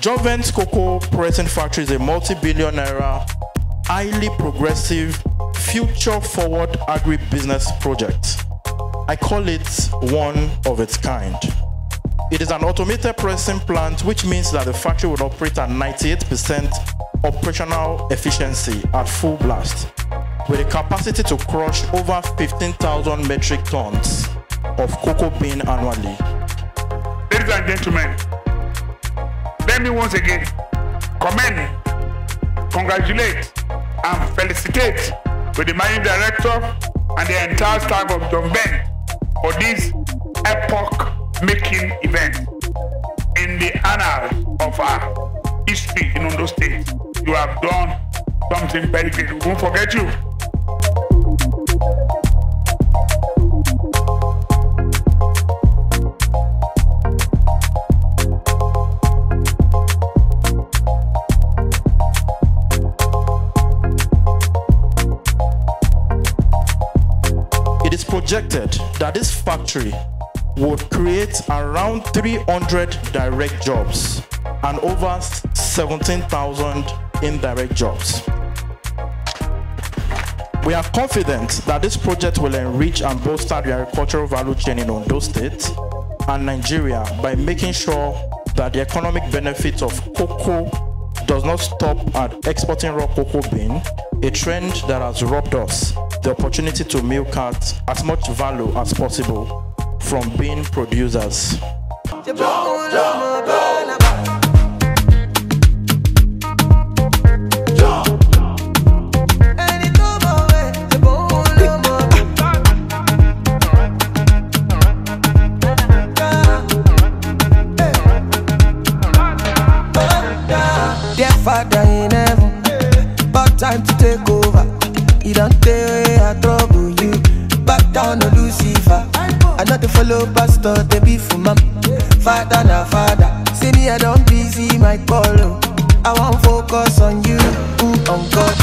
Johnvents Cocoa Pressing Factory is a multi-billion highly progressive, future-forward agribusiness project. I call it one of its kind. It is an automated pressing plant, which means that the factory will operate at 98% operational efficiency at full blast, with a capacity to crush over 15,000 metric tons of cocoa bean annually. Ladies and gentlemen, let me once again commend, congratulate, and felicitate with the managing director and the entire staff of Johnvents for this epoch-making event in the annals of our history in Ondo State. You have done something very great. We won't forget you. It is projected that this factory would create around 300 direct jobs and over 17,000 indirect jobs. We are confident that this project will enrich and bolster the agricultural value chain in Ondo State and Nigeria by making sure that the economic benefits of cocoa does not stop at exporting raw cocoa bean, a trend that has robbed us the opportunity to milk out as much value as possible from bean producers. Dear Father in heaven, about time to take over. You don't way I trouble you. Back down on Lucifer. I not to follow pastor, they be for mom. Father na father. See me, I don't busy my call. oh. I want focus on you, mm, on God.